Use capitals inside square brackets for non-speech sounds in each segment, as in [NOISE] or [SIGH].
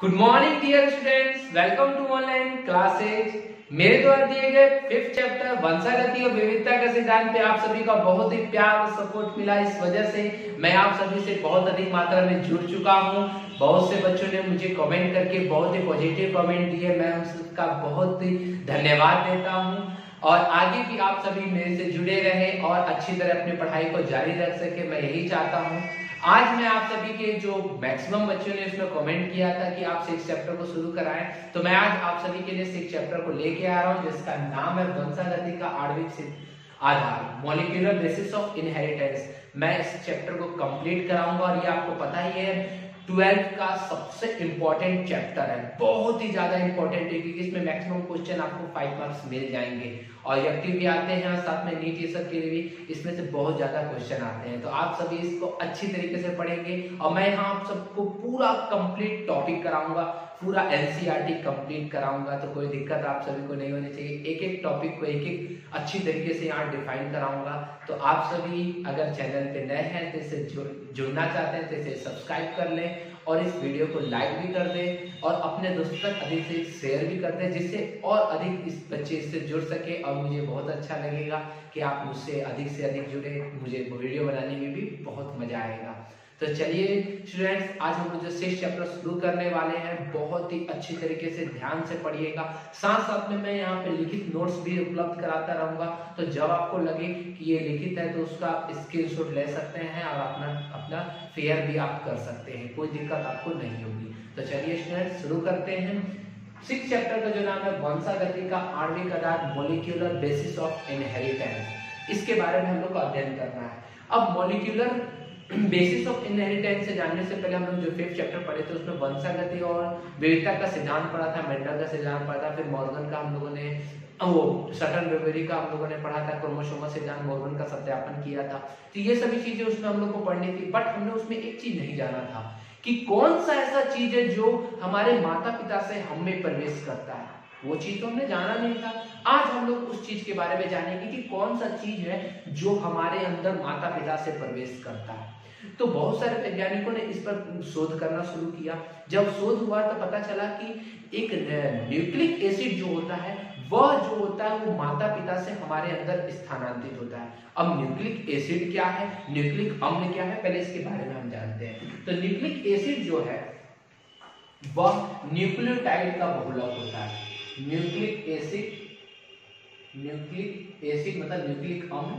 Good morning dear students welcome to online classes मेरे द्वारा दिए गए फिफ्थ चैप्टर वंशागति और विविधता के सिद्धांत पे आप सभी का बहुत ही प्यार और सपोर्ट मिला। इस वजह से मैं आप सभी से बहुत अधिक मात्रा में जुड़ चुका हूँ। बहुत से बच्चों ने मुझे कमेंट करके बहुत ही पॉजिटिव कमेंट दिए। मैं उसका बहुत ही धन्यवाद देता हूँ। और आगे भी आप सभी मेरे से जुड़े रहे और अच्छी तरह अपनी पढ़ाई को जारी रख सके। मैं यही चाहता हूँ आज मैं आप सभी के जो मैक्सिमम बच्चों ने इसमें कमेंट किया था कि आप सिक्स चैप्टर को शुरू कराएँ तो मैं आज आप सभी के लिए सिक्स चैप्टर को लेके आ रहा हूँ, जिसका नाम है वंशागति का आणविक आधार मॉलिक्यूलर बेसिस ऑफ़ इनहेरिटेंस मैं इस चैप्टर को कंप्लीट कराऊँगा और ये आपको पता ही है ट्वेल्थ का सबसे इंपॉर्टेंट चैप्टर है। बहुत ही ज़्यादा इंपॉर्टेंट है, क्योंकि इसमें मैक्सिमम क्वेश्चन आपको फाइव मार्क्स मिल जाएँगे। और व्यक्ति भी आते हैं, और साथ में नीट ये सब के लिए भी इसमें से बहुत ज़्यादा क्वेश्चन आते हैं। तो आप सभी इसको अच्छी तरीके से पढ़ेंगे। और मैं यहाँ आप सबको पूरा कंप्लीट टॉपिक कराऊँगा। पूरा एनसीईआरटी कंप्लीट कराऊँगा तो कोई दिक्कत आप सभी को नहीं होनी चाहिए। एक एक टॉपिक को एक एक अच्छी तरीके से यहाँ डिफाइन कराऊँगा। तो आप सभी अगर चैनल पे नए हैं तो इसे जुड़ना चाहते हैं तो इसे सब्सक्राइब कर लें और इस वीडियो को लाइक भी कर दें और अपने दोस्तों तक अधिक से शेयर भी कर दें, जिससे और अधिक इस बच्चे इससे जुड़ सके और मुझे बहुत अच्छा लगेगा कि आप मुझसे अधिक से अधिक जुड़े। मुझे वीडियो बनाने में भी बहुत मज़ा आएगा। तो चलिए स्टूडेंट्स आज हम लोग जो सिक्स चैप्टर शुरू करने वाले हैं। बहुत ही अच्छी तरीके से ध्यान से पढ़िएगा। साथ साथ में मैं यहाँ पे लिखित नोट्स भी उपलब्ध कराता रहूँगा। तो जब आपको लगे कि ये लिखित है तो उसका स्क्रीनशॉट ले सकते हैं और अपना अपना फेयर भी आप कर सकते हैं। कोई दिक्कत आपको नहीं होगी। तो चलिए स्टूडेंट शुरू करते हैं। सिक्स चैप्टर का जो नाम है, वंशागति का आणविक आधार मोलिक्यूलर बेसिस ऑफ़ इनहेरिटेंस इसके बारे में हम लोग को अध्ययन करना है। अब मोलिक्यूलर बेसिस ऑफ़ इनहेरिटेंस से जानने से पहले हम लोग जो फिफ्थ चैप्टर पढ़े थे, उसमें वंशागति और विविधता का सिद्धांत पढ़ा था मेंडल का सिद्धांत पढ़ा था, फिर मॉर्गन का हम लोगों ने वो सटन वेबरी का हम लोगों ने पढ़ा था क्रोमोसोमा सिद्धांत मॉर्गन का सत्यापन किया था। तो ये सभी चीज़ें उसमें हम लोग को पढ़नी थी बट हमने उसमें एक चीज़ नहीं जाना था कि कौन सा ऐसा चीज़ है जो हमारे माता पिता से हमें प्रवेश करता है। वो चीज़ तो हमने जाना नहीं था। आज हम लोग उस चीज़ के बारे में जानेंगे कि कौन सा चीज़ है जो हमारे अंदर माता पिता से प्रवेश करता है। तो बहुत सारे वैज्ञानिकों ने इस पर शोध करना शुरू किया। जब शोध हुआ तो पता चला कि एक न्यूक्लिक एसिड जो होता है, वह जो होता है वो माता पिता से हमारे अंदर स्थानांतरित होता है। अब न्यूक्लिक एसिड क्या है? न्यूक्लिक अम्ल क्या है? पहले इसके बारे में हम जानते हैं। तो न्यूक्लिक एसिड जो है, वह न्यूक्लियोटाइड का बहुलक होता है। Nucleic acid nucleic acid nucleic nucleic अम्ल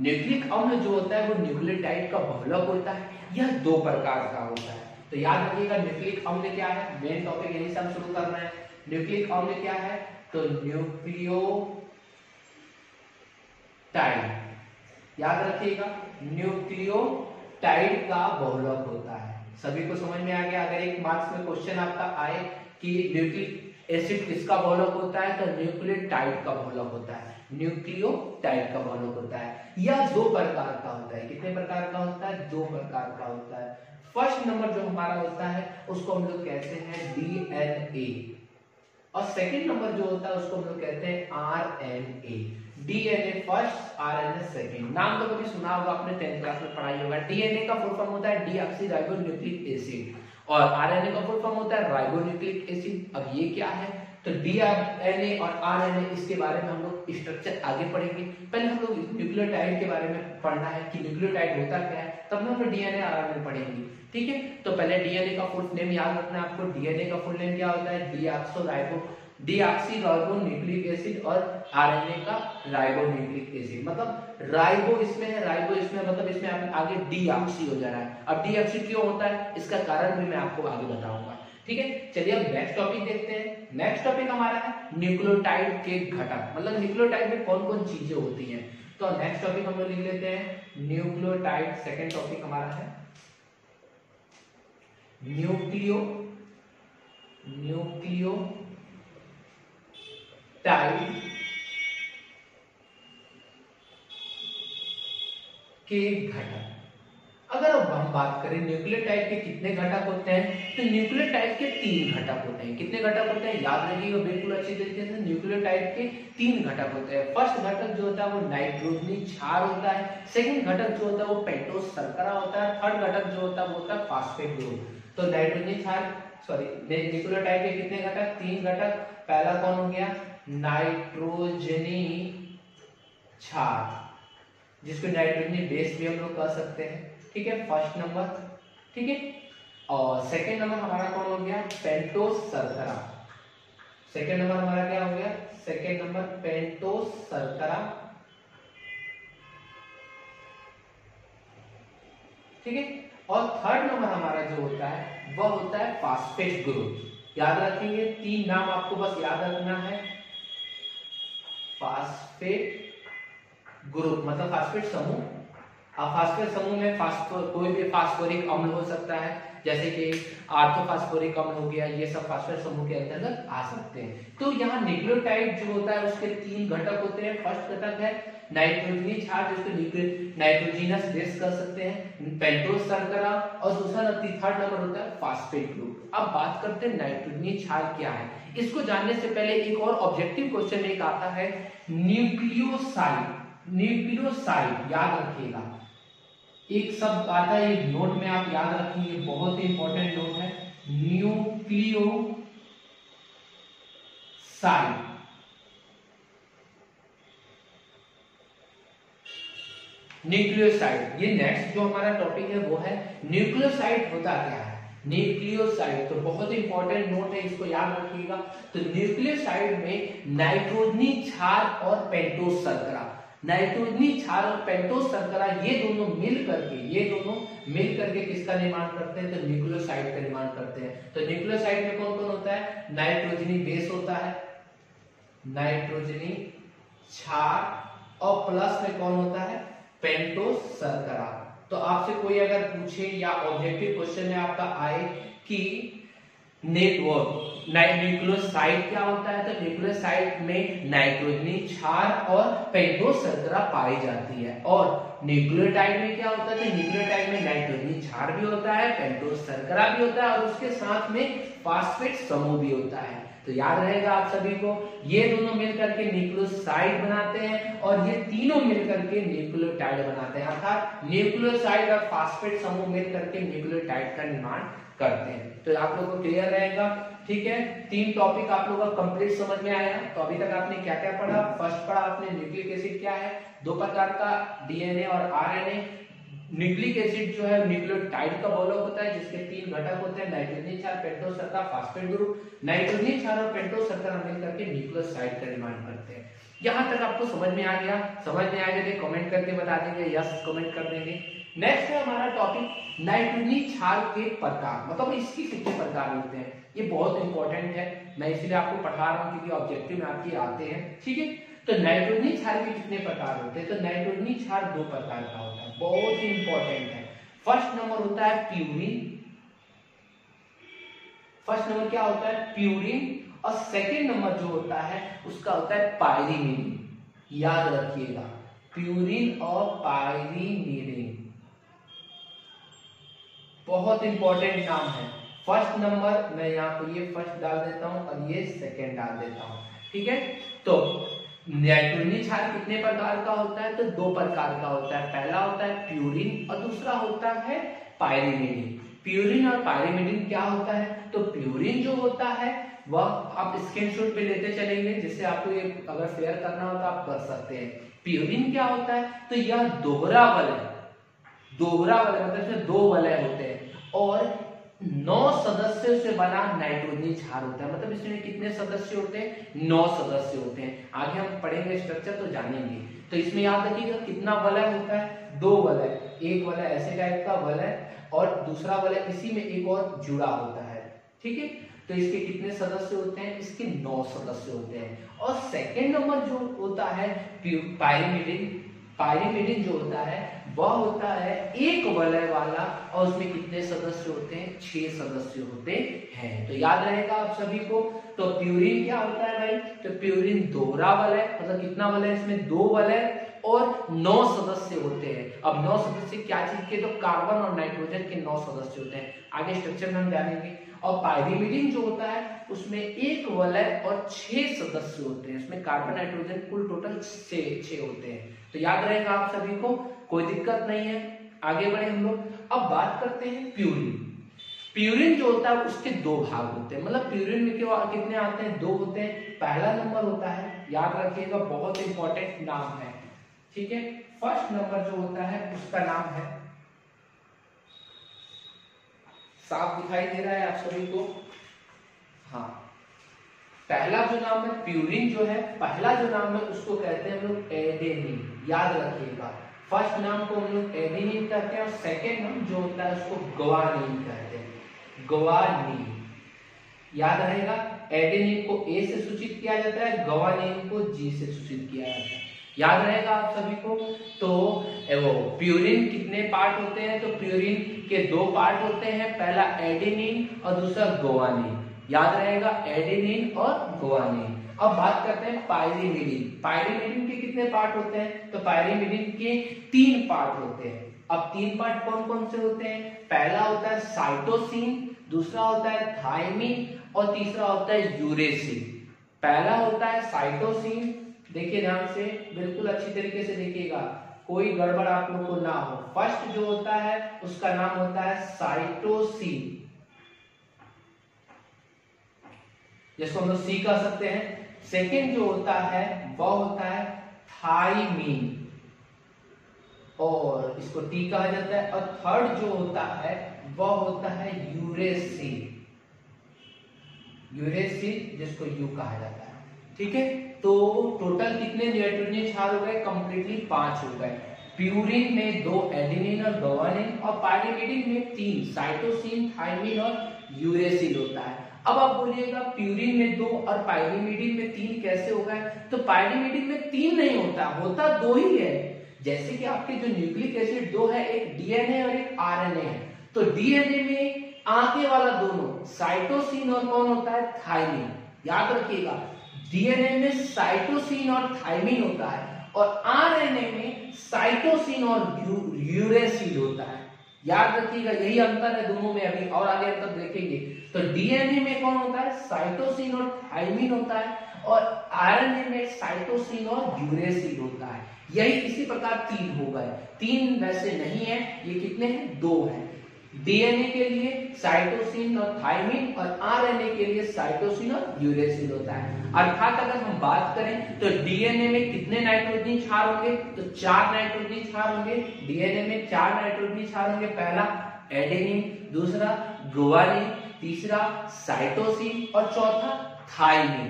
न्यूक्लिक अम्ल जो होता है, वो न्यूक्लियोटाइड का बहुलक होता है यह दो प्रकार का होता है। तो याद रखिएगा न्यूक्लिक अम्ल क्या है? मेन टॉपिक यही से हम शुरू कर रहे हैं। न्यूक्लिक अम्ल क्या है? तो न्यूक्लियोटाइड याद रखिएगा न्यूक्लियोटाइड का बहुलक होता है। सभी को समझ में आ गया? अगर एक मार्क्स में क्वेश्चन आपका आए कि न्यूक्लिक एसिड किसका बहुलक होता है तो न्यूक्लियोटाइड का बहुलक होता है। न्यूक्लियोटाइड का बहुलक होता है यह दो प्रकार का होता है। कितने प्रकार का होता है? दो प्रकार का होता है। फ़र्स्ट नंबर जो हमारा होता है, उसको हम लोग कहते हैं डीएनए। और सेकंड नंबर जो होता है, उसको हम लोग कहते हैं RNA. DNA first, RNA second. नाम तो कभी सुना होगा, आपने टेंथ क्लास में पढ़ाई होगा। डीएनए का फुल फॉर्म होता है डीऑक्सीराइबोन्यूक्लिक एसिड। और आरएनए का फुल फॉर्म होता है राइबोन्यूक्लिक एसिड। अब ये क्या है? तो डीआरएनए और आरएनए, इसके बारे में हम लोग स्ट्रक्चर आगे पढ़ेंगे। पहले हम लोग न्यूक्लियोटाइड के बारे में पढ़ना है कि न्यूक्लियोटाइड होता क्या है, तब हम लोग डीएनए आरएनए पढ़ेंगे। ठीक है? तो पहले डीएनए का फुल नेम याद रखना है आपको। डीएनए का फुल नेम क्या होता है? डीऑक्सोराइबो डीऑक्सीराइबोन्यूक्लिक एसिड और आरएनए का राइबोन्यूक्लिक एसिड मतलब राइबो इसमें है राइबो इसमें मतलब इसमें आगे डीऑक्सी हो जा रहा है। अब डीऑक्सी क्यों होता है? इसका कारण भी मैं आपको आगे बताऊँगा। ठीक है? चलिए अब नेक्स्ट टॉपिक देखते हैं। नेक्स्ट टॉपिक हमारा है न्यूक्लियोटाइड के घटक। मतलब न्यूक्लियोटाइड में कौन कौन चीज़ें होती हैं? तो नेक्स्ट टॉपिक हम लोग लिख लेते हैं। न्यूक्लियोटाइड सेकेंड टॉपिक हमारा है। न्यूक्लियो न्यूक्लियो टाइड के घटक। अगर अब हम बात करें न्यूक्लियोटाइड के कितने घटक होते हैं तो न्यूक्लियोटाइड के तीन घटक होते हैं। कितने घटक होते हैं? याद रखिएगा, बिल्कुल अच्छी तरीके से। न्यूक्लियोटाइड के तीन घटक होते हैं। फ़र्स्ट घटक जो होता है, वो नाइट्रोजनी क्षार होता है। सेकंड घटक जो होता है, वो पेंटोस शर्करा होता है। थर्ड घटक जो होता है, वो होता है फास्फेट ग्रुप तो नाइट्रोजनी क्षार सॉरी न्यूक्लियोटाइड के कितने घटक? तीन घटक। पहला कौन हो गया? नाइट्रोजनी क्षार, जिसको नाइट्रोजनी बेस भी हम लोग कह सकते हैं। ठीक है फ़र्स्ट नंबर ठीक है? और सेकेंड नंबर हमारा कौन हो गया? पेंटोस सरकरा सेकेंड नंबर हमारा क्या हो गया? सेकेंड नंबर पेंटोस सरकरा ठीक है? और थर्ड नंबर हमारा जो होता है, वह होता है फास्फेट ग्रुप याद रखेंगे, तीन नाम आपको बस याद रखना है। फास्फेट ग्रुप मतलब फास्फेट समूह। अब फास्फेट समूह में फास्फो कोई भी फास्फोरिक अम्ल हो सकता है, जैसे कि आर्थोफास्फोरिक अम्ल हो गया, ये सब फास्फेट समूह के अंतर्गत आ सकते हैं। तो यहाँ न्यूक्लियोटाइड जो होता है, उसके तीन घटक होते हैं। फ़र्स्ट घटक है नाइट्रोजनी क्षार जिसको नाइट्रोजिनस बेस कर सकते हैं पेंटोस शर्करा, और दूसरा थर्ड नंबर होता है फास्फेट ग्रुप अब बात करते हैं नाइट्रोजनी क्षार क्या है। इसको जानने से पहले एक और ऑब्जेक्टिव क्वेश्चन एक आता है न्यूक्लियोसाइड न्यूक्लियोसाइड याद रखिएगा। एक शब्द आता है, एक नोट में आप याद रखेंगे बहुत ही इंपॉर्टेंट नोट है न्यूक्लियो साइड न्यूक्लियोसाइड ये नेक्स्ट जो हमारा टॉपिक है, वो है न्यूक्लियोसाइड होता क्या है? न्यूक्लियोसाइड तो बहुत इंपॉर्टेंट नोट है, इसको याद रखिएगा। तो न्यूक्लियोसाइड में नाइट्रोजनी क्षार और पेंटोस शर्करा। नाइट्रोजनी क्षार और पेंटोस शर्करा, ये दोनों मिल करके, ये दोनों मिल करके किसका निर्माण करते हैं? तो न्यूक्लियोसाइड का निर्माण करते हैं। तो न्यूक्लियोसाइड में कौन कौन होता है? नाइट्रोजनी बेस होता है, नाइट्रोजनी क्षार और प्लस में कौन होता है? पेंटोस शर्करा। तो आपसे कोई अगर पूछे या ऑब्जेक्टिव क्वेश्चन में आपका आए कि नेटवर्क। न्यूक्लियोसाइड क्या होता है? तो न्यूक्लियोसाइड में नाइट्रोजनी क्षार और पेंटोस शर्करा पाई जाती है। और न्यूक्लियोटाइड में क्या होता है? तो न्यूक्लियोटाइड में नाइट्रोजनी क्षार भी होता है पेंटोस शर्करा भी होता है, और उसके साथ में फास्फेट समूह भी होता है। तो याद रहेगा आप सभी को, ये दोनों मिलकर के न्यूक्लियोसाइड बनाते हैं, और ये तीनों मिलकर के न्यूक्लियोटाइड बनाते हैं। अर्थात न्यूक्लियोसाइड और फास्फेट समूह मिलकर के न्यूक्लियोटाइड का निर्माण करते हैं। तो आप लोगों को क्लियर रहेगा, ठीक है? तीन टॉपिक आप लोगों का कंप्लीट समझ में आया। तो अभी तक आपने क्या क्या पढ़ा? फ़र्स्ट पढ़ा आपने न्यूक्लिक एसिड क्या है? दो प्रकार का डीएनए और आरएनए न्यूक्लिक एसिड जो है न्यूक्लियोटाइड का बहुलक होता है, जिसके तीन घटक होते हैं नाइट्रोजन क्षार पेंटोस शर्करा फास्फेट ग्रुप नाइट्रोजन क्षार और पेंटोस शर्करा मिलकर के न्यूक्लियोसाइड का निर्माण करते हैं। यहाँ तक आपको समझ में आ गया। समझ में आ गया कमेंट करके बता देंगे यस कमेंट कर देंगे। नेक्स्ट है हमारा टॉपिक नाइट्रोजनी क्षार के प्रकार। मतलब इसकी कितने प्रकार होते हैं? ये बहुत इंपॉर्टेंट है। मैं इसलिए आपको पढ़ा रहा हूँ क्योंकि ऑब्जेक्टिव में आपके आते हैं। ठीक है? तो नाइट्रोजनी क्षार के कितने प्रकार होते हैं? तो नाइट्रोजनी क्षार दो प्रकार का होता है। बहुत ही इंपॉर्टेंट है। फ़र्स्ट नंबर होता है प्यूरिन फ़र्स्ट नंबर क्या होता है? प्यूरिन और सेकेंड नंबर जो होता है, उसका होता है पायरीमिन याद रखिएगा। प्यूरिन और पायरीमिन बहुत इंपॉर्टेंट नाम है। फ़र्स्ट नंबर मैं यहाँ पर ये फ़र्स्ट डाल देता हूँ और ये सेकेंड डाल देता हूँ। ठीक है? तो नाइट्रोजनी क्षार कितने प्रकार का होता है? तो दो प्रकार का होता है। पहला होता है प्यूरिन और दूसरा होता है पायरिमिडिन प्यूरिन और पायरिमिडिन क्या होता है? तो प्यूरिन जो होता है, वह आप स्क्रीनशॉट पे लेते चलेंगे, जिससे आपको ये अगर शेयर करना हो तो आप कर सकते हैं। प्यूरिन क्या होता है? तो यह दोहरा वलय। दोहरा वलय मतलब दो वलय होते हैं। और नौ सदस्यों से बना नाइट्रोजनी क्षार होता है। मतलब इसमें कितने सदस्य होते हैं? नौ सदस्य होते हैं। आगे हम पढ़ेंगे स्ट्रक्चर तो जानेंगे। तो इसमें याद रखिएगा कितना वलय होता है? दो वलय एक वलय ऐसे टाइप का वलय और दूसरा वलय इसी में एक और जुड़ा होता है। ठीक है? तो इसके कितने सदस्य होते हैं? इसके नौ सदस्य होते हैं। और सेकेंड नंबर जो होता है पायरिमिडिन पायरिमिडिन जो होता है वह होता है एक वलय वाला और उसमें कितने सदस्य होते हैं? छह सदस्य होते हैं। तो याद रहेगा आप सभी को तो प्यूरिन क्या होता है भाई? तो प्यूरिन दोहरा वलय मतलब कितना वलय इसमें? दो वलय और नौ सदस्य होते हैं। अब नौ सदस्य क्या चीज़ के? तो कार्बन और नाइट्रोजन के नौ सदस्य होते हैं। आगे स्ट्रक्चर में हम जानेंगे और पायरिमिडिन जो होता है, उसमें एक वलय और छह सदस्य होते हैं। इसमें कार्बन, नाइट्रोजन कुल टोटल छह होते हैं। तो याद रहेगा आप सभी को कोई दिक्कत नहीं है, आगे बढ़े हम लोग। अब बात करते हैं प्यूरिन। प्यूरिन जो होता है, उसके दो भाग होते हैं। मतलब प्यूरिन में क्यों कितने आते हैं? दो होते हैं। पहला नंबर होता है, याद रखिएगा, बहुत इंपॉर्टेंट नाम है। ठीक है? फ़र्स्ट नंबर जो होता है, उसका नाम है। साफ़ दिखाई दे रहा है आप सभी को? हाँ। पहला जो नाम है, प्यूरिन जो है, पहला जो नाम है, उसको कहते हैं हम लोग एडेनिन। याद रखिएगा। फ़र्स्ट नाम को हम लोग एडेनिन कहते हैं और सेकेंड नाम जो होता है उसको गवानिन कहते हैं। गवानीन याद रहेगा एडेनिन को ए से सूचित किया जाता है गवानीन को जी से सूचित किया जाता है। याद रहेगा आप सभी को? तो वो प्यूरिन कितने पार्ट होते हैं? तो प्यूरिन के दो पार्ट होते हैं, पहला एडेनिन और दूसरा गोवानिन याद रहेगा एडेनिन और गोवानिन अब बात करते हैं पायरिमिडिन पायरिमिडिन के कितने पार्ट होते हैं? तो पायरिमिडिन के तीन पार्ट होते हैं. अब तीन पार्ट कौन कौन से होते हैं? पहला होता है साइटोसिन दूसरा होता है थाइमिन और तीसरा होता है यूरेसिन पहला होता है साइटोसिन देखिए ध्यान से, बिल्कुल अच्छी तरीके से देखिएगा. कोई गड़बड़ आप लोग को ना हो. फ़र्स्ट जो होता है, उसका नाम होता है साइटोसिन जिसको हम लोग सी कह सकते हैं. सेकेंड जो होता है, वह होता है थाइमिन। और इसको टी कहा जाता है। और थर्ड जो होता है, वह होता है यूरेसिन। यूरेसिन जिसको यू कहा जाता है। ठीक है? तो टोटल कितने नाइट्रोजन क्षार हो गए? कंप्लीटली पाँच हो गए। प्यूरिन में दो एडिनिन और गवानिन और पायरिमिडिन में तीन। साइटोसिन थाइमिन और यूरेसिन होता है। अब आप बोलिएगा प्यूरिन में दो और पायरिमिडिन में तीन कैसे होगा? तो पायरिमिडिन में तीन नहीं होता होता दो ही है। जैसे कि आपके जो न्यूक्लिक एसिड दो है, एक डीएनए और एक आरएनए है। तो डीएनए में आगे वाला दोनों, साइटोसिन और कौन होता है? थाइमिन याद रखिएगा, डीएनए में साइटोसिन और थाइमिन होता है और आरएनए में साइटोसिन और यूरेसिल होता है। याद रखिएगा, यही अंतर है दोनों में, अभी और आगे अंतर देखेंगे। तो डीएनए में कौन होता है? साइटोसिन और थाइमिन होता है, और आरएनए में साइटोसिन और यूरेसिन होता है। यही इसी प्रकार तीन हो गए। तीन वैसे नहीं है, ये कितने हैं? दो हैं। डीएनए के लिए साइटोसिन और थाइमिन और आरएनए के लिए साइटोसिन और यूरेसिल होता है। अर्थात अगर हम बात करें तो डीएनए में कितने नाइट्रोजन क्षार होंगे? तो चार नाइट्रोजन क्षार होंगे। डीएनए में चार नाइट्रोजन क्षार होंगे। पहला, एडेनिन, दूसरा गुवानिन तीसरा, साइटोसिन और चौथा, थाइमिन।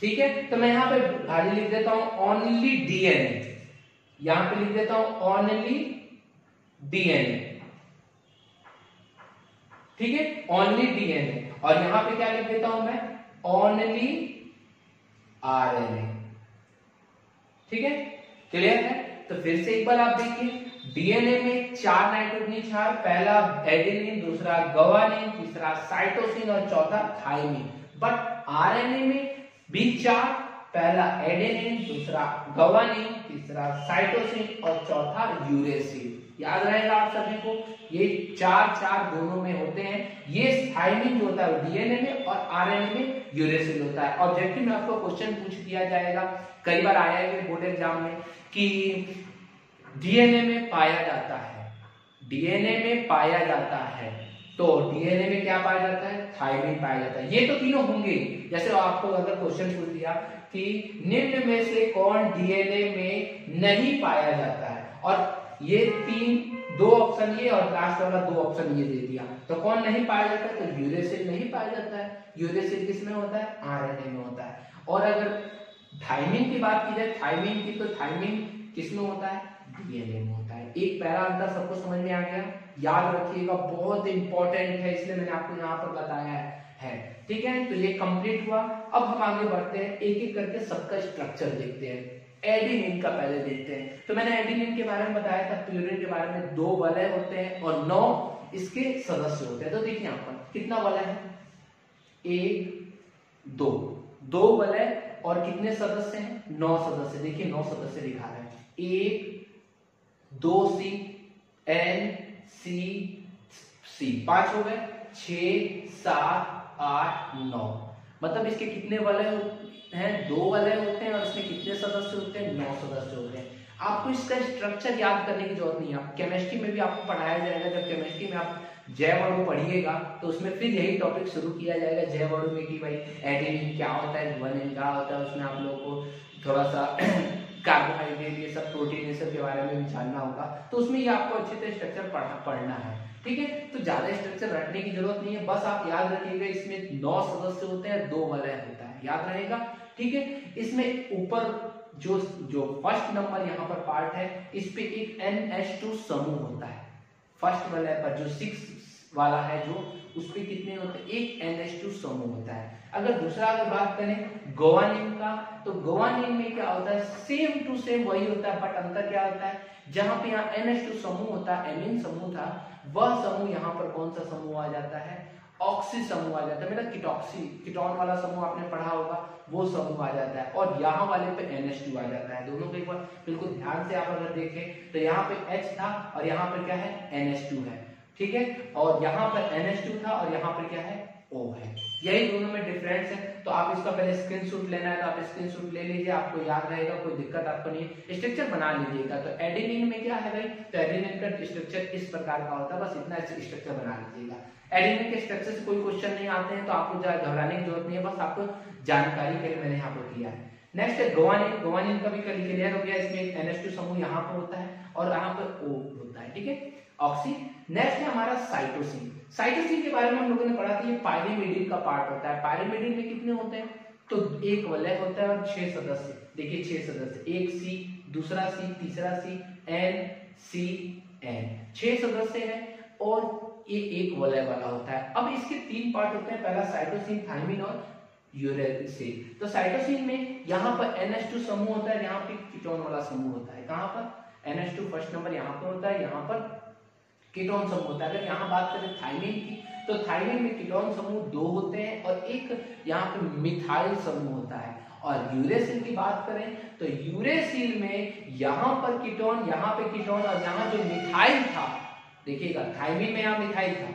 ठीक है? तो मैं यहाँ पे गाड़ी लिख देता हूँ ओनली डीएनए यहाँ पे लिख देता हूँ ओनली डीएनए ठीक है? ओनली डीएनए और यहाँ पे क्या लिख देता हूँ मैं? ओनली आरएनए ठीक है? क्लियर है? तो फिर से एक बार आप देखिए। डीएनए में चार नाइट्रोजन क्षार पहला एडेनिन दूसरा गवानिन तीसरा साइटोसिन और चौथा थाइमिन बट आरएनए में भी चार। पहला एडेनिन दूसरा गवानिन तीसरा साइटोसिन और चौथा यूरेसिन याद रहेगा आप सभी को, ये चार चार दोनों में होते हैं। ये थाइमिन जो होता है डीएनए में और आरएनए में यूरेसिल होता है। ऑब्जेक्टिव में आपको क्वेश्चन पूछ दिया जाएगा। कई बार आया है बोर्ड एग्ज़ाम में कि डीएनए में पाया जाता है। डीएनए में पाया जाता है। तो डीएनए में क्या पाया जाता है? थाइमिन पाया जाता है। ये तो तीनों होंगे। जैसे आपको अगर क्वेश्चन पूछ दिया कि निम्न में से कौन डीएनए में नहीं पाया जाता है? और ये तीन दो ऑप्शन ये और लास्ट वाला दो ऑप्शन ये दे दिया। तो कौन नहीं पाया जाता है? तो यूरेसिल नहीं पाया जाता है। यूरेसिल किसमें होता है? आरएनए में होता है। और अगर थाइमिन की बात की जाए थाइमिन की तो थाइमिन किसमें होता है? डीएनए में होता है। एक पहला अंतर सबको समझ में आ गया। याद रखिएगा, बहुत इंपॉर्टेंट है, इसलिए मैंने आपको यहाँ पर बताया है। ठीक है? तो ये कंप्लीट हुआ। अब हम आगे बढ़ते हैं। एक एक करके सबका स्ट्रक्चर देखते हैं। एडिनिन का पहले देखते हैं। तो मैंने एडिनिन के बारे में बताया था प्यूरिन के बारे में दो वलय होते हैं और नौ इसके सदस्य होते हैं। तो देखिए यहाँ पर, कितना वलय है? एक, दो। दो वलय और कितने सदस्य हैं? नौ सदस्य। देखिए नौ सदस्य दिखा रहे हैं। एक, दो सी एन सी सी पाँच हो गए। छ सात, आठ, नौ। मतलब इसके कितने वाले हैं? दो वाले होते हैं और इसमें कितने सदस्य होते हैं? नौ सदस्य होते हैं। आपको इसका स्ट्रक्चर याद करने की ज़रूरत नहीं है। केमिस्ट्री में भी आपको पढ़ाया जाएगा। जब केमिस्ट्री में आप जय वर्डो पढ़िएगा तो उसमें फिर यही टॉपिक शुरू किया जाएगा। जय वर्डो में कि भाई एडिनिन क्या होता है? ग्वानिन क्या होता है? उसमें आप लोगों को थोड़ा सा कार्बोहाइड्रेट ये सब प्रोटीन ये सब के बारे में भी जानना होगा। तो उसमें ये आपको अच्छे से स्ट्रक्चर पढ़ना पढ़ना है। ठीक है? तो ज़्यादा स्ट्रक्चर रटने की ज़रूरत नहीं है। बस आप याद रखिएगा, इसमें नौ सदस्य होते हैं, दो वलय होता है। याद रहेगा? ठीक है? इसमें ऊपर जो जो फ़र्स्ट नंबर यहाँ पर पार्ट है, इस पे एक NH2 समूह होता है। फ़र्स्ट वलय पर जो सिक्स वाला है जो उस पर कितने होते हैं? एक NH2 समूह होता है। अगर दूसरा अगर बात करें गोवानिन का तो गोवानिन में क्या होता है? सेम टू सेम वही होता है बट अंतर क्या होता है? जहाँ पे यहाँ NH2 समूह होता है एमिन समूह था, वह समूह यहाँ पर कौन सा समूह आ जाता है? ऑक्सी समूह आ जाता है। मतलब किटॉक्सी किटोन वाला समूह आपने पढ़ा होगा, वो समूह आ जाता है। और यहाँ वाले पे NH2 आ जाता है। दोनों को एक बिल्कुल ध्यान से आप अगर देखें तो यहाँ पे H था और यहाँ पर क्या है? NH2 है। ठीक है? और यहाँ पर NH2 था और यहाँ पर क्या है? O है। यही दोनों में डिफरेंस है। तो आप इसका पहले स्क्रीनशॉट लेना है तो आप स्क्रीनशॉट ले लीजिए, आपको याद रहेगा, कोई दिक्कत आपको नहीं स्ट्रक्चर बना लीजिएगा। तो एडिनिन में क्या है भाई? तो एडिनिन का स्ट्रक्चर इस प्रकार का होता है। बस इतना स्ट्रक्चर बना लीजिएगा। एडिनिन के स्ट्रक्चर से कोई क्वेश्चन नहीं आते हैं तो आपको घबराने की ज़रूरत नहीं है। बस आपको जानकारी के लिए मैंने यहाँ पर किया है। नेक्स्ट है गोवानिन गोवानिन का भी क्लियर हो गया, इसमें NH2 समूह यहाँ पर होता है और यहाँ पर ओ होता है। ठीक है? ऑक्सी नेक्स्ट है हमारा साइटोसिन साइटोसिन के बारे में हम लोगों ने पढ़ा था ये पायरिमिडिन का पार्ट होता है. पायरिमिडिन में कितने होते हैं? तो एक वलय होता है और छह सदस्य. देखिए छह सदस्य. एक सी दूसरा सी तीसरा सी एन सी एन छह सदस्य है और ये एक वलय वाला होता है. अब इसके तीन पार्ट होते हैं. पहला साइटोसिन थाइमिन और यूरेसिन तो साइटोसिन में यहाँ पर NH2 समूह होता है. यहाँ पे कीटोन वाला समूह होता है. कहाँ पर? NH2 फ़र्स्ट नंबर यहाँ पर होता है. यहाँ पर कीटोन समूह होता है। अगर यहाँ बात करें थाइमिन की तो थाइमिन में कीटोन समूह दो होते हैं और एक यहाँ पे मिथाइल समूह होता है। और यूरेसिल की बात करें तो यूरेसिल में यहाँ पर कीटोन, यहाँ पे कीटोन और यहाँ जो मिथाइल था, देखिएगा, थाइमिन में यहाँ मिथाइल था।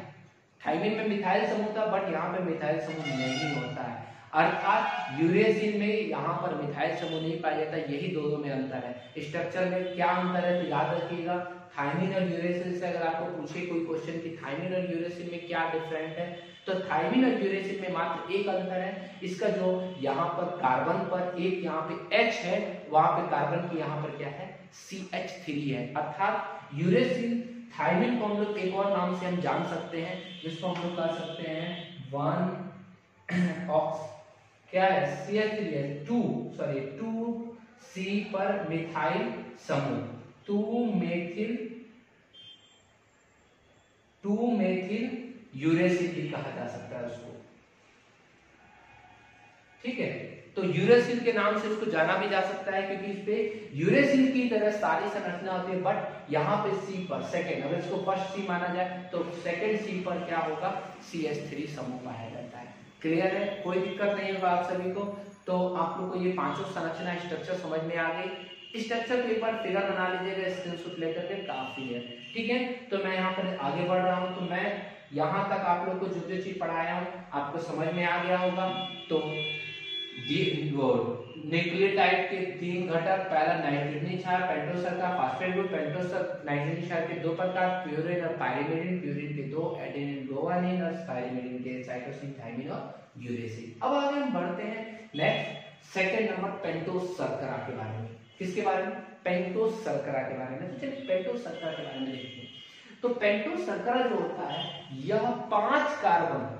थाइमिन में मिथाइल समूह था, बट यहाँ पे मिथाइल समूह नहीं होता है। अर्थात यूरेसिन में यहाँ पर मिथाइल समूह नहीं पाया जाता, यही दोनों में अंतर है। स्ट्रक्चर में क्या अंतर है तो याद रखिएगा थाइमिन और यूरेसिन से अगर आपको पूछे कोई क्वेश्चन कि थाइमिन और यूरेसिन में क्या डिफरेंट है तो थाइमिन और यूरेसिन में मात्र एक अंतर है। इसका जो यहाँ पर कार्बन पर एक यहाँ पे H है, वहाँ पे कार्बन की यहाँ पर क्या है? सी एच थ्री है। अर्थात यूरेसिन थाइमिन को हम लोग एक और नाम से हम जान सकते हैं, जिसको हम लोग कर सकते हैं वन ऑक्स [CLEARS THROAT] क्या है? सी एच थ्री है। टू सॉरी टू सी पर मिथाइल समूह। Two methyl two methyl uracil कहा जा सकता है उसको। ठीक है? तो यूरेसिल के नाम से उसको जाना भी जा सकता है क्योंकि इस पे यूरेसिल की तरह सारी संरचना होती है बट यहाँ पे सी पर सेकेंड अगर इसको फ़र्स्ट सी माना जाए तो सेकेंड सी पर क्या होगा? सी एस थ्री समूह पाया जाता है। क्लियर है? कोई दिक्कत नहीं होगा आप सभी को। तो आप लोग को ये पाँचों संरचना स्ट्रक्चर समझ में आ गई। स्ट्रक्चर को एक बार फिगर बना लीजिएगा स्क्रीनशॉट लेकर के काफ़ी है। ठीक है? तो मैं यहाँ पर आगे बढ़ रहा हूँ। तो मैं यहाँ तक आप लोग को जो जो चीज़ पढ़ाया हूँ, आपको समझ में आ गया होगा। तो न्यूक्लियोटाइड के तीन घटक, पहला नाइट्रोजन क्षार पेंटोसर का फास्फेट ग्रुप पेंटोसर नाइट्रोजन क्षार के दो प्रकार प्यूरिन और पायरिमिडिन प्यूरिन के दो एडेनिन गोवानिन और पायरिमिडिन के साइटोसिन थाइमिन और यूरेसिन अब आगे हम बढ़ते हैं। नेक्स्ट सेकंड नंबर पेंटोस शर्करा के बारे में। किसके बारे में? पेंटोस शर्करा के बारे में। तो चलिए पेंटोस शर्करा के बारे में देखते हैं। तो पेंटोस शर्करा जो होता है, यह पाँच कार्बन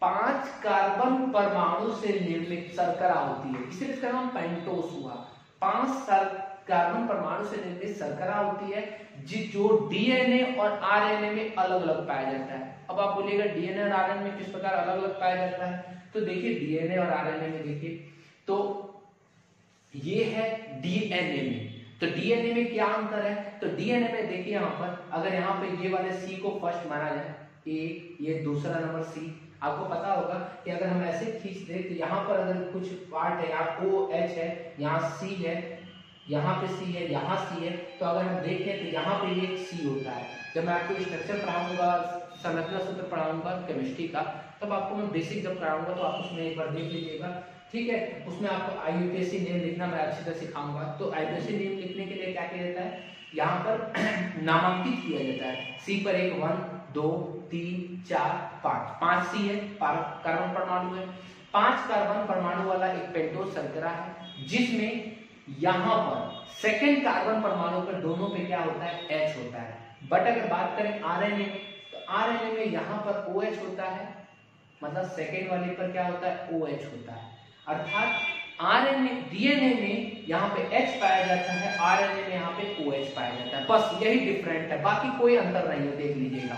पाँच कार्बन परमाणु से निर्मित शर्करा होती है। इसलिए इसका नाम? पेंटोस हुआ। पाँच कार्बन परमाणु से निर्मित सरकरा होती है, जो डीएनए और आरएनए में अलग अलग पाया जाता है। अब आप बोलिएगा, डीएनए और आरएनए में किस प्रकार अलग अलग पाया जाता है? तो देखिए, डीएनए और आरएनए में देखिए। तो ये है डीएनए में। तो डीएनए में क्या अंतर है? तो डीएनए में देखिए यहाँ पर, अगर यहाँ पे ये वाले सी को फ़र्स्ट माना जाए ए ये दूसरा नंबर सी आपको पता होगा कि अगर हम ऐसे खींच दे तो यहाँ पर अगर कुछ पार्ट है, यहाँ ओ एच है, यहाँ सी है, यहाँ पे सी है, यहाँ सी है तो अगर हम देखें तो यहाँ पे ये सी होता है। जब मैं आपको स्ट्रक्चर पढ़ाऊँगा, संरचना सूत्र पढ़ाऊँगा केमिस्ट्री का, तब आपको मैं बेसिक जब कराऊँगा तो आप उसमें एक बार देख लीजिएगा। ठीक है? उसमें आपको आईयूपीएससी नेम लिखना मैं अच्छी तरह सिखाऊँगा। तो आईयूपीएससी नेम लिखने के लिए क्या किया जाता है? यहाँ पर [CLEARS THROAT] नामांकित किया जाता है। सी पर एक वन दो, तीन, चार, पाँच। पाँच सी है कार्बन परमाणु है। पाँच कार्बन परमाणु वाला एक पेंटोस शर्करा है, जिसमें यहाँ पर सेकेंड कार्बन परमाणु पर दोनों पे क्या होता है? एच होता है। बट अगर बात करें आरएनए में तो आरएनए में यहाँ पर ओ OH होता है मतलब सेकेंड वाले पर क्या होता है? ओ OH होता है। अर्थात आरएनए डीएनए में यहाँ पे एच पाया जाता है आरएनए में यहाँ पे ओ OH पाया जाता है। बस यही डिफरेंट है। बाकी कोई अंतर नहीं है, देख लीजिएगा।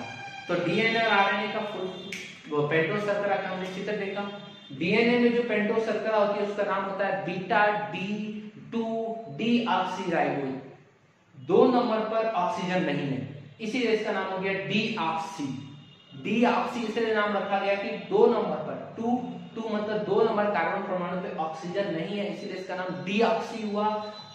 तो डीएनए और आरएनए का फुल वो पेंटो शर्करा का हमने चित्र देखा। डीएनए में जो पेंटो शर्करा होती है, उसका नाम होता है beta D two deoxyribose दो नंबर पर ऑक्सीजन नहीं है। इसीलिए इसका नाम हो गया डी ऑक्सी डी ऑक्सी इसलिए नाम रखा गया कि दो नंबर पर टू टू मतलब दो नंबर कार्बन परमाणु पे ऑक्सीजन नहीं है। इसीलिए इसका नाम डी ऑक्सी हुआ।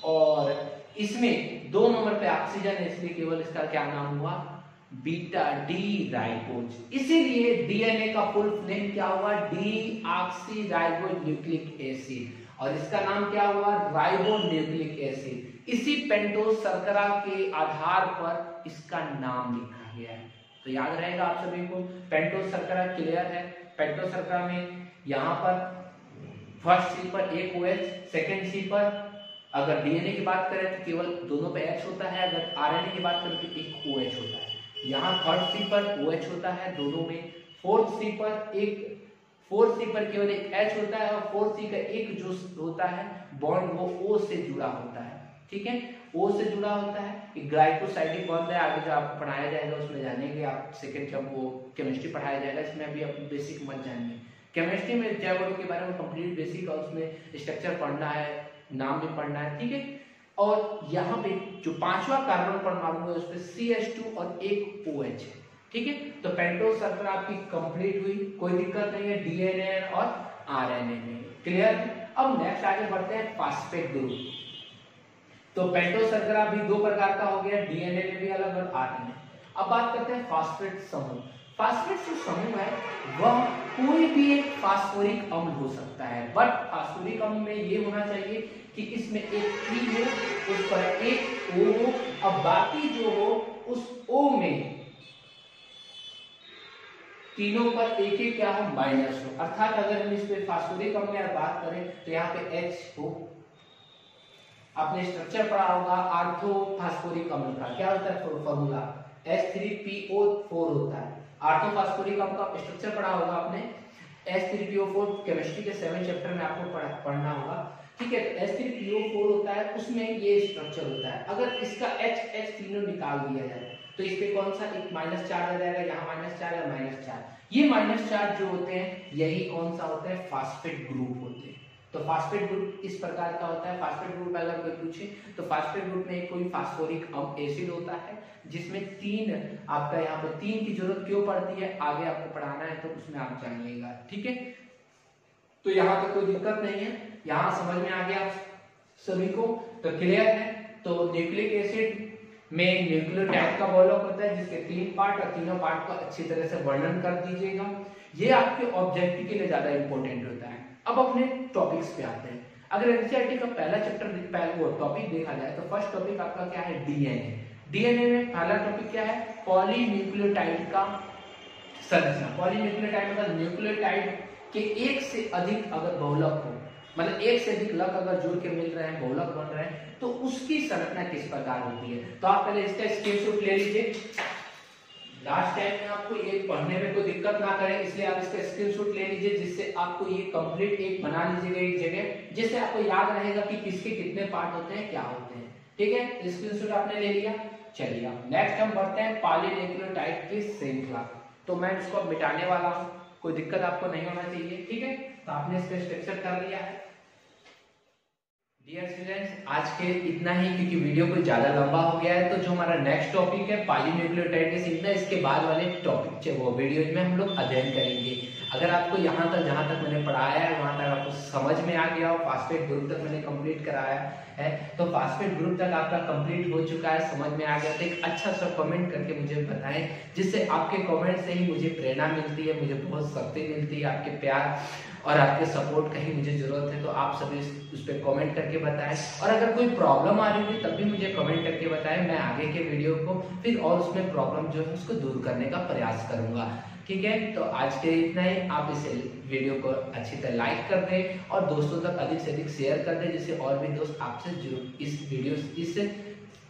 और इसमें दो नंबर पे ऑक्सीजन है, इसलिए केवल इसका क्या नाम हुआ? Beta D ribose. इसीलिए डीएनए का फुल नेम क्या हुआ? Deoxyribose nucleic acid. और इसका नाम क्या हुआ? Ribonucleic acid. इसी पेंटोस शर्करा के आधार पर इसका नाम लिखा गया है। तो याद रहेगा आप सभी को पेंटोस सरकरा क्लियर है। पेंटोस सरकरा में यहाँ पर फ़र्स्ट सी पर एक ओ एच, सेकेंड सी पर अगर डीएनए की बात करें तो केवल दोनों पे एच होता है, अगर आरएनए की बात करें तो एक ओ एच होता है। यहाँ थर्ड सी पर ओ एच होता है, दोनों में फोर्थ सी पर एक फोर सी पर केवल एक एच होता है और फोर सी का एक जो होता है बॉन्ड वो ओ से जुड़ा होता है, ठीक है? ओ से जुड़ा होता है ग्लाइकोसाइडिक बॉन्ड है, आगे जो आपको पढ़ाया जाएगा उसमें जानेंगे, आप सेकेंड जब वो केमिस्ट्री पढ़ाया जाएगा, इसमें अभी आप बेसिक मत जानिए। केमिस्ट्री में जैवरों के बारे में कंप्लीट बेसिक और उसमें स्ट्रक्चर पढ़ना है, नाम भी पढ़ना है, ठीक है? और यहाँ पे जो पांचवा कार्बन परमाणु है उसमें सी एच टू और एक ओ एच है। ठीक है? तो पेंटोस सर्कल आपकी कंप्लीट हुई, कोई दिक्कत नहीं है डीएनए और आरएनए में। क्लियर अब नेक्स्ट आगे बढ़ते हैं फास्फेट ग्रुप तो पेंटोस सर्कल भी दो प्रकार का हो गया डीएनए में भी अलग और आरएनए अब बात करते हैं फास्फेट समूह। फास्फेट जो समूह है, वह कोई भी एक फास्फोरिक अम्ल हो सकता है। बट फास्फोरिक अम्ल में ये होना चाहिए कि इसमें एक पी हो, उस पर एक ओ हो, अब बाकी जो हो, उस ओ में तीनों पर एक एक क्या हो माइनस हो। अर्थात अगर हम इस पे फास्फोरिक अम्ल में बात करें तो यहाँ पे एच हो। आपने स्ट्रक्चर पढ़ा होगा आर्थो फास्फोरिक अम्ल का। क्या होता है फॉर्मूला H3PO4 होता है। आर्थो फास्फोरिक अम्ल का स्ट्रक्चर पढ़ा होगा आपने। H3PO4 केमिस्ट्री के सेवन चैप्टर में आपको पढ़ना होगा। ठीक है H3PO4 होता है, उसमें ये स्ट्रक्चर होता है। अगर इसका एच एच तीनों निकाल दिया जाए तो इस पे कौन सा? एक माइनस चार्ज आ जाएगा, यहाँ माइनस चार या माइनस चार। ये माइनस चार्ज जो होते हैं, यही कौन सा होता है? फास्फेट ग्रुप होते हैं। तो फास्फेट ग्रुप इस प्रकार का होता है। फास्फेट ग्रुप अगर कोई पूछे तो फास्फेट ग्रुप में कोई फास्फोरिक एसिड होता है, जिसमें तीन आपका यहाँ पे तीन की ज़रूरत क्यों पड़ती है, आगे आपको पढ़ाना है तो उसमें आप जानिएगा, ठीक है? तो यहाँ पे कोई दिक्कत नहीं है। यहाँ समझ में आ गया सभी को तो क्लियर है? तो न्यूक्लिक एसिड में न्यूक्लियोटाइड का बॉलअप होता है, जिसके तीन पार्ट और तीनों पार्ट को अच्छी तरह से वर्णन कर दीजिएगा। ये आपके ऑब्जेक्टिव के लिए ज़्यादा इंपॉर्टेंट होता है। अब अपने टॉपिक्स पे आते हैं। अगर एनसीईआरटी का पहला चैप्टर पहला टॉपिक देखा जाए तो फ़र्स्ट टॉपिक आपका क्या है? डीएनए डीएनए में पहला टॉपिक क्या है? पॉलीन्यूक्लियोटाइड का संरचना। पॉलीन्यूक्लियोटाइड मतलब न्यूक्लियोटाइड के एक से अधिक अगर बहुलक हो मतलब एक से अधिक लक अगर जुड़ के मिल रहे हैं, बहुलक बन रहे हैं तो उसकी संरचना किस प्रकार होती है? तो आप पहले इसका स्क्रीनशॉट ले लीजिए। लास्ट टाइम में आपको ये पढ़ने में कोई दिक्कत ना करे, इसलिए आप इसका स्क्रीनशॉट ले लीजिए जिससे आपको ये कंप्लीट एक बना लीजिएगा एक जगह, जिससे आपको याद रहेगा कि किसके कितने पार्ट होते हैं, क्या होते हैं। ठीक है? स्क्रीनशॉट आपने ले लिया। चलिए नेक्स्ट हम बढ़ते हैं पॉलीन्यूक्लियोटाइड की श्रृंखला। तो मैं इसको मिटाने वाला हूँ। कोई दिक्कत आपको नहीं होना चाहिए, ठीक है? तो आपने इसका स्ट्रक्चर कर लिया है। डियर स्टूडेंट्स आज के इतना ही, क्योंकि वीडियो कुछ ज़्यादा लंबा हो गया है तो जो हमारा नेक्स्ट टॉपिक है पॉलीन्यूक्लियोटाइड के सीखना इसके बाद वाले टॉपिक वो वीडियो में हम लोग अध्ययन करेंगे। अगर आपको यहाँ तक, जहाँ तक मैंने पढ़ाया है, वहाँ तक आपको समझ में आ गया हो फास्फेट ग्रुप तक मैंने कंप्लीट कराया है तो फास्फेट ग्रुप तक आपका कंप्लीट हो चुका है, समझ में आ गया तो एक अच्छा सा कमेंट करके मुझे बताएँ, जिससे आपके कमेंट से ही मुझे प्रेरणा मिलती है, मुझे बहुत शक्ति मिलती है, आपके प्यार और आपके सपोर्ट कहीं मुझे ज़रूरत है तो आप सभी उस पर कमेंट करके बताएँ। और अगर कोई प्रॉब्लम आ रही होगी, तब भी मुझे कमेंट करके बताएँ। मैं आगे के वीडियो को फिर और उसमें प्रॉब्लम जो है, उसको दूर करने का प्रयास करूँगा। ठीक है? तो आज के लिए इतना ही। आप इस वीडियो को अच्छी तरह लाइक कर दें और दोस्तों तक अधिक से अधिक शेयर कर दें, जिससे और भी दोस्त आपसे इस वीडियो इस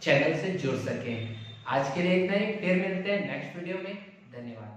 चैनल से जुड़ सकें। आज के लिए इतना ही। फिर मिलते हैं नेक्स्ट वीडियो में। धन्यवाद।